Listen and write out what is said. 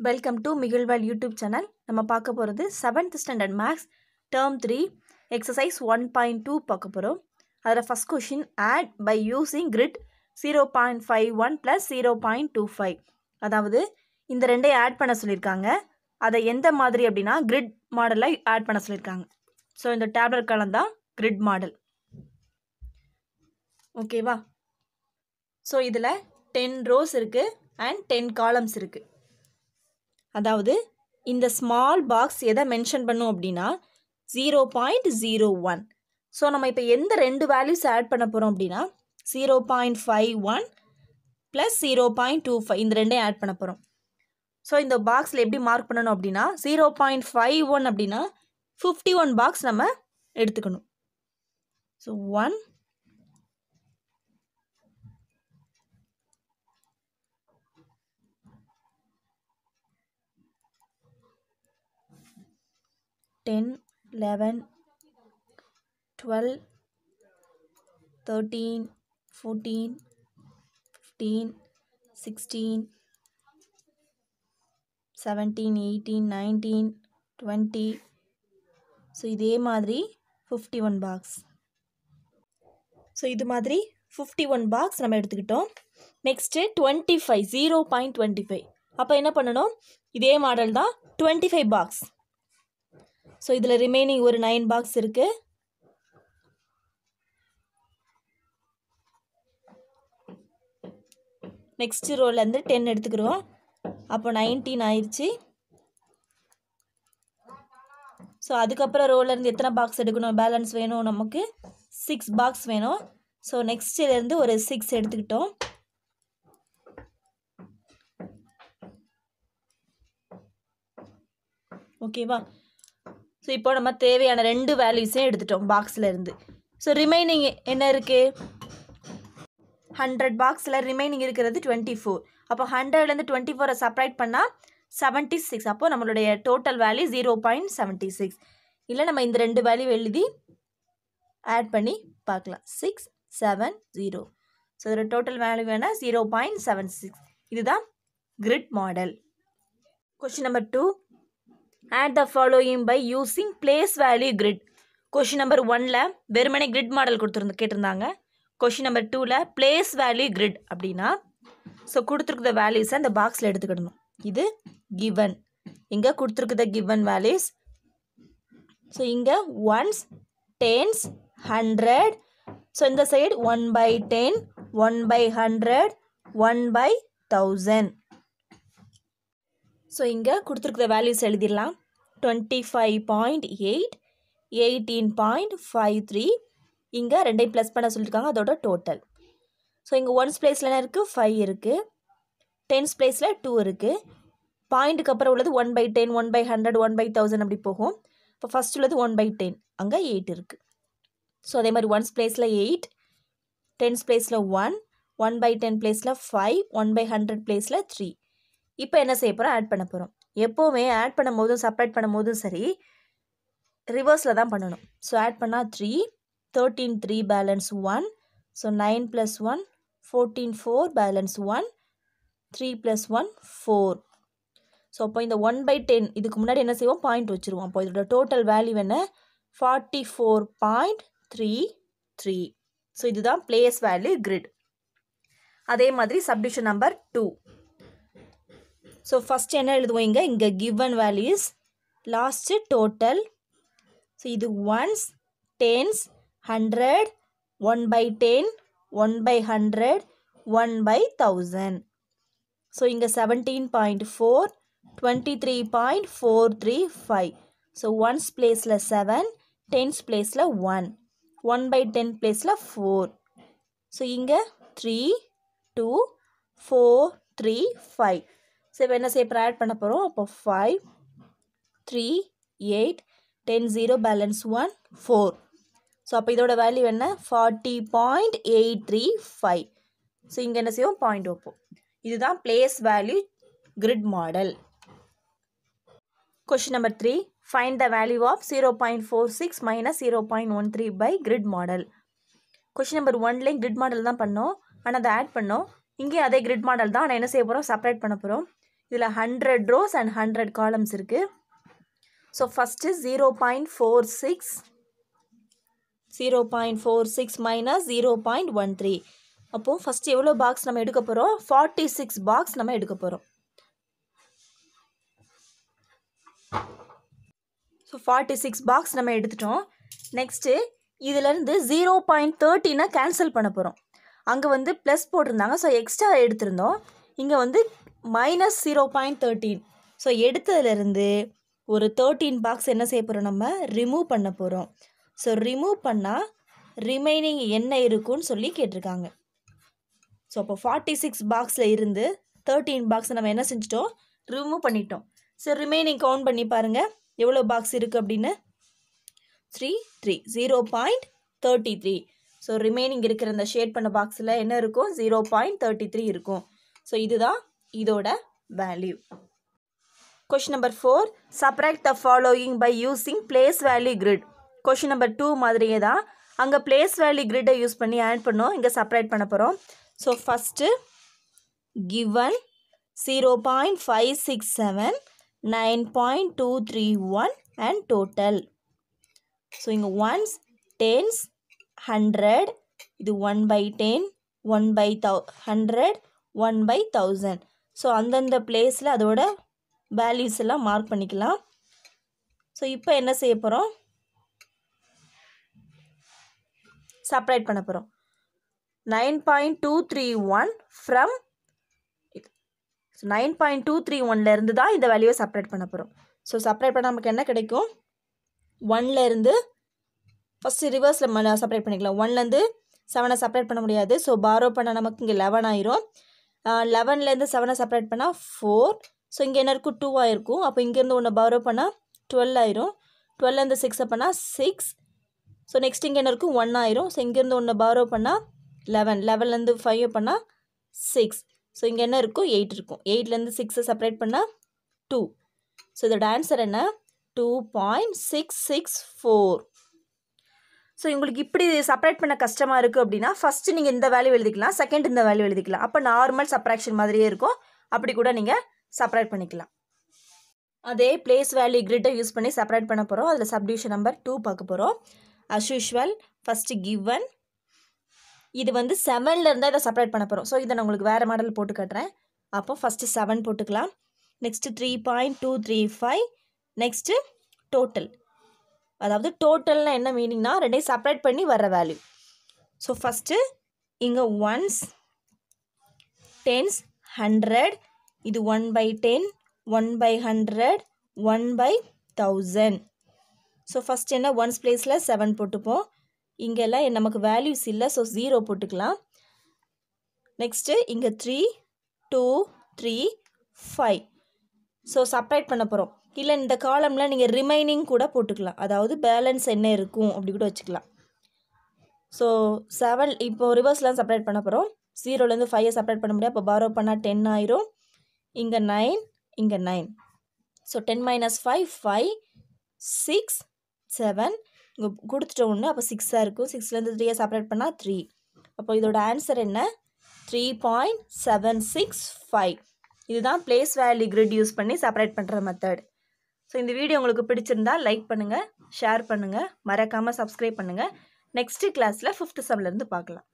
Welcome to மிகிழ்வால் YouTube channel நம்ம பார்க்க போகிறது seventh standard maths term three exercise one point two பார்க்க போகிறோம் அதில் first question add by using grid zero point five one plus zero point two five அதாவது இந்த ரெண்டையும் ஆட் பண்ண சொல்லியிருக்காங்க. அதை எந்த மாதிரி அப்படின்னா கிரிட் மாடலில் ஆட் பண்ண சொல்லியிருக்காங்க. ஸோ இந்த டேப்லெட் காலம் தான் கிரிட் மாடல் ஓகேவா ஸோ இதில் டென் ரோஸ் இருக்குது அண்ட் டென் காலம்ஸ் இருக்குது அதாவது இந்த ஸ்மால் பாக்ஸ் எதை மென்ஷன் பண்ணும் அப்படின்னா zero point zero one so நம்ம இப்போ எந்த ரெண்டு வேல்யூஸ் ஆட் பண்ண போகிறோம் அப்படின்னா zero point five one plus zero point two five இந்த ரெண்டையும் ஆட் பண்ண போகிறோம் ஸோ இந்த பாக்ஸில் எப்படி மார்க் பண்ணணும் அப்படின்னா ஜீரோ பாயிண்ட் ஃபைவ் ஒன் அப்படின்னா ஃபிஃப்டி ஒன் பாக்ஸ் நம்ம எடுத்துக்கணும். So one ten eleven twelve thirteen fourteen fifteen sixteen seventeen eighteen nineteen twenty so இதே மாதிரி ஃபிஃப்டி ஒன் பாக்ஸ் ஸோ இது மாதிரி ஃபிஃப்டி ஒன் பாக்ஸ் நம்ம எடுத்துக்கிட்டோம். Next twenty five zero point twenty five அப்போ என்ன பண்ணணும்? இதே மாடல் தான் டுவெண்ட்டி ஃபைவ் பாக்ஸ் ஸோ இதில் ரிமைனிங் ஒரு நைன் பாக்ஸ் இருக்குது நெக்ஸ்ட் ரோலேருந்து டென் எடுத்துக்கிறோம் அப்போ நைன்டீன் ஆயிடுச்சு ஸோ அதுக்கப்புறம் ரோலேருந்து எத்தனை பாக்ஸ் எடுக்கணும்? பேலன்ஸ் வேணும் நமக்கு. சிக்ஸ் பாக்ஸ் வேணும். ஸோ நெக்ஸ்ட்லேருந்து ஒரு சிக்ஸ் எடுத்துக்கிட்டோம். ஓகேவா ஸோ இப்போ நம்ம தேவையான ரெண்டு வேல்யூஸையும் எடுத்துட்டோம் பாக்ஸில் இருந்து. ஸோ ரிமைனிங் என்ன இருக்குது ஹண்ட்ரட் பாக்ஸில் ரிமைனிங் இருக்கிறது டுவெண்ட்டி ஃபோர் அப்போ ஹண்ட்ரட்லேருந்து டுவெண்ட்டி ஃபோரை சப்ரைட் பண்ணால் செவன்ட்டி சிக்ஸ் அப்போது நம்மளுடைய total value zero point seventy six இல்லை நம்ம இந்த ரெண்டு வேல்யூ எழுதி ஆட் பண்ணி பார்க்கலாம். சிக்ஸ் செவன் ஜீரோ ஸோ இதோட டோட்டல் வேல்யூ வேணால் ஜீரோ பாயிண்ட் செவன் சிக்ஸ் இதுதான் grid model question number two add the following by using place value grid question number ஒனில் வெறுமனே கிரிட் மாடல் கொடுத்துருந்து கேட்டிருந்தாங்க. கொஷின் நம்பர் டூவில் பிளேஸ் வேல்யூ கிரிட் அப்படின்னா so கொடுத்துருக்குற வேல்யூஸை அந்த பாக்ஸில் எடுத்துக்கிடணும். இது கிவன் இங்கே கொடுத்துருக்குற கிவன் வேல்யூஸ் ஸோ இங்கே ஒன்ஸ் டென்ஸ் ஹண்ட்ரட் ஸோ இந்த side one by ten one by hundred one by thousand so இங்கே கொடுத்துருக்குற வேல்யூஸ் எழுதிடலாம். Twenty five point eight eighteen point five three இங்கே ரெண்டையும் ப்ளஸ் பண்ண சொல்லியிருக்காங்க அதோட டோட்டல் ஸோ இங்கே ஒன்ஸ் பிளேஸில் என்ன இருக்குது ஃபைவ் இருக்குது டென்ஸ் பிளேஸில் டூ இருக்குது பாயிண்ட்டுக்கு அப்புறம் உள்ளது one by ten one by hundred one by thousand அப்படி போகும். இப்போ ஃபஸ்ட் உள்ளது ஒன் பை டென் அங்கே எயிட் இருக்குது ஸோ அதே மாதிரி ஒன்ஸ் பிளேஸில் எயிட் டென்ஸ் பிளேஸில் ஒன் ஒன் பை டென் பிளேஸில் ஃபைவ் ஒன் பை ஹண்ட்ரட் பிளேஸில் த்ரீ இப்போ என்ன செய்ய போகிறோம் ஆட் பண்ண போகிறோம் எப்போவுமே ஆட் பண்ணும் போதும் சப்ரேட் பண்ணும் போதும் சரி ரிவர்ஸில் தான் பண்ணணும். ஸோ ஆட் பண்ணால் three thirteen three balance one so nine plus one fourteen four balance one three plus one four so அப்போ இந்த ஒன் பை டென் இதுக்கு முன்னாடி என்ன செய்வோம்? பாயிண்ட் வச்சுருவோம். அப்போ இதோட டோட்டல் வேல்யூ என்ன? Forty four point three three so இதுதான் பிளேஸ் வேல்யூ கிரிட் அதே மாதிரி subtraction number two so first என்ன எழுதுவோம் இங்கே? இங்கே given values last total so இது ones tens hundred one by ten one by hundred one by thousand so இங்கே seventeen point four twenty three point four three five so ones பிளேஸில் seven tens பிளேஸில் one one by ten பிளேஸில் four so இங்கே three two four three five இப்போ என்ன செய்ய add பண்ண போகிறோம் அப்போ five three eight ten zero balance one four so அப்போ இதோட வேல்யூ என்ன? Forty point eight three five so இங்கே என்ன செய்வோம்? பாயிண்ட் வைப்போம். இதுதான் place value grid model question number three find the value of zero point four six minus zero point one three by grid model question number ஒன்லேயும் grid model தான் பண்ணோம். ஆனால் அதை add பண்ணோம். இங்கேயும் அதே கிரிட் மாடல் தான். ஆனால் என்ன செய்ய போகிறோம் செப்பரேட் பண்ண போகிறோம் இதில் hundred rows and hundred columns இருக்குது so first zero point four six zero point four six minus zero point one three அப்போது ஃபஸ்ட்டு எவ்வளோ பாக்ஸ் நம்ம எடுக்க போகிறோம் ஃபார்ட்டி சிக்ஸ் பாக்ஸ் நம்ம எடுக்க போகிறோம் ஸோ ஃபார்ட்டி சிக்ஸ் பாக்ஸ் நம்ம எடுத்துட்டோம். நெக்ஸ்ட்டு இதிலேருந்து ஜீரோ பாயிண்ட் தேர்ட்டினை கேன்சல் பண்ண போகிறோம் அங்கே வந்து ப்ளஸ் போட்டிருந்தாங்க. ஸோ எக்ஸ்ட்ரா எடுத்திருந்தோம். இங்கே வந்து minus zero point thirteen so எடுத்ததுலேருந்து ஒரு தேர்ட்டீன் பாக்ஸ் என்ன செய்ய போகிறோம் நம்ம? ரிமூவ் பண்ண போகிறோம் ஸோ ரிமூவ் பண்ணால் ரிமைனிங் என்ன இருக்குன்னு சொல்லி கேட்டிருக்காங்க. ஸோ அப்போ ஃபார்ட்டி சிக்ஸ் பாக்ஸில் இருந்து தேர்ட்டீன் பாக்ஸ் நம்ம என்ன செஞ்சிட்டோம்? ரிமூவ் பண்ணிட்டோம். ஸோ ரிமைனிங் கவுண்ட் பண்ணி பாருங்கள் எவ்வளோ பாக்ஸ் இருக்குது அப்படின்னு? Three three zero point thirty three so remaining இருக்கிற அந்த ஷேட் பண்ண பாக்ஸில் என்ன இருக்கும்? ஜீரோ பாயிண்ட் தேர்ட்டி த்ரீ இருக்கும். ஸோ இதுதான் இதோட value question number four subtract the following by using place value grid question number two மாதிரியே தான் அங்கே பிளேஸ் வேல்யூ கிரிட்டை யூஸ் பண்ணி ஆட் பண்ணோம். இங்கே செப்பரேட் பண்ண போகிறோம் so first given zero point five six seven nine point two three one and total so இங்கே ஒன்ஸ் டென்ஸ் ஹண்ட்ரட் இது one by ten one by thou hundred one by thousand so அந்தந்த பிளேஸில் அதோட values எல்லாம் mark பண்ணிக்கலாம். So இப்போ என்ன செய்ய போகிறோம் செப்பரேட் பண்ண போகிறோம் nine point two three one from so nine point two three ஒன்லேருந்து தான் இந்த வேல்யூவை செப்பரேட் பண்ண போகிறோம் ஸோ செப்பரேட் பண்ண நமக்கு என்ன கிடைக்கும்? ஒன்லேருந்து ஃபஸ்ட்டு ரிவர்ஸில் செப்பரேட் பண்ணிக்கலாம். ஒன்லேருந்து செவனை செப்பரேட் பண்ண முடியாது. ஸோ பாரோ பண்ண நமக்கு இங்கே லெவன் ஆயிரும். லெவன்லேருந்து செவனை செப்பரேட் பண்ணால் ஃபோர் ஸோ இங்கே என்ன இருக்கும்? டூ ஆயிருக்கும். அப்போ இங்கேருந்து ஒன்று பாரோ பண்ணால் டுவெல் ஆயிரும். டுவெல்லேருந்து சிக்ஸை பண்ணால் சிக்ஸ் ஸோ நெக்ஸ்ட் இங்கே என்ன இருக்கும்? ஒன் ஆயிரும். ஸோ இங்கேருந்து ஒன்று பாரோ பண்ணால் லெவன் லெவன்லேருந்து ஃபைவ் பண்ணால் சிக்ஸ் ஸோ இங்கே என்ன இருக்கும்? எயிட் இருக்கும். எயிட்லேருந்து சிக்ஸை செப்பரேட் பண்ணால் டூ ஸோ இதோட ஆன்சர் என்ன? Two point six six four so உங்களுக்கு இப்படி செப்பரேட் பண்ண கஷ்டமாக இருக்குது அப்படின்னா ஃபஸ்ட்டு நீங்கள் இந்த வேல்யூ எழுதிக்கலாம் செகண்ட் இந்த வேல்யூ எழுதிக்கலாம். அப்போ நார்மல் சப்ராக்ஷன் மாதிரியே இருக்கும். அப்படி கூட நீங்கள் செப்பரேட் பண்ணிக்கலாம். அதே பிளேஸ் வேல்யூ கிரிட்டை யூஸ் பண்ணி செப்பரேட் பண்ண போகிறோம் அதில் சப்டிவிஷன் நம்பர் டூ பார்க்க போகிறோம் அஸ் யூஷுவல் ஃபஸ்ட்டு கிவன் இது வந்து செவனில் இருந்தால் இதை செப்பரேட் பண்ண போகிறோம் ஸோ இதை நான் உங்களுக்கு வேறு மாடல் போட்டு காட்டுறேன். அப்போ ஃபஸ்ட்டு செவன் போட்டுக்கலாம். Next three point two three five next total அதாவது டோட்டல்னால் என்ன மீனிங்னா ரெண்டையும் செப்பரேட் பண்ணி வர வேல்யூ ஸோ ஃபஸ்ட்டு இங்கே ஒன்ஸ் டென்ஸ் ஹண்ட்ரட் இது one by ten one by hundred one by thousand so first என்ன ஒன்ஸ் பிளேஸில் செவன் போட்டுப்போம். இங்கெல்லாம் நமக்கு வேல்யூஸ் இல்லை ஸோ ஜீரோ போட்டுக்கலாம். நெக்ஸ்ட்டு இங்கே three two three five so separate பண்ண போகிறோம் இல்லை இந்த காலமில் நீங்கள் ரிமைனிங் கூட போட்டுக்கலாம். அதாவது பேலன்ஸ் என்ன இருக்கும் அப்படி கூட வச்சுக்கலாம். ஸோ செவன் இப்போ ரிவர்ஸ்லாம் செப்பரேட் பண்ண போகிறோம் ஜீரோலேருந்து ஃபைவை செப்பரேட் பண்ண முடியாது. அப்போ பாரோ பண்ணால் டென் ஆயிரும். இங்கே நைன் இங்கே nine so ten minus five five six seven இங்கே கொடுத்துட்ட ஒன்று அப்போ சிக்ஸாக இருக்கும். சிக்ஸ்லேருந்து த்ரீயை செப்பரேட் பண்ணால் த்ரீ அப்போ இதோட ஆன்சர் என்ன? Three point seven six five இதுதான் பிளேஸ் வேல்யூ கிரிட் யூஸ் பண்ணி செப்பரேட் பண்ணுற மெத்தட் ஸோ இந்த வீடியோ உங்களுக்கு பிடிச்சிருந்தா லைக் பண்ணுங்கள் ஷேர் பண்ணுங்கள் மறக்காமல் சப்ஸ்கிரைப் பண்ணுங்கள் நெக்ஸ்ட்டு கிளாஸில் ஃபிஃப்த்து செம்லேருந்து பார்க்கலாம்.